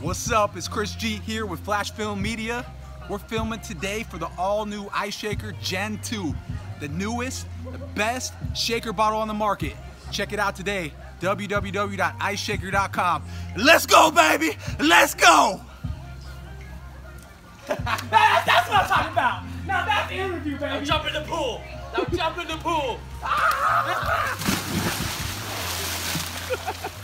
What's up? It's Chris G here with Flash Film Media. We're filming today for the all-new Ice Shaker Gen 2, the newest, the best shaker bottle on the market. Check it out today, www.iceshaker.com. Let's go, baby! Let's go! that's, that's what I'm talking about. Now that's the interview, baby. Now jump in the pool. Now jump in the pool.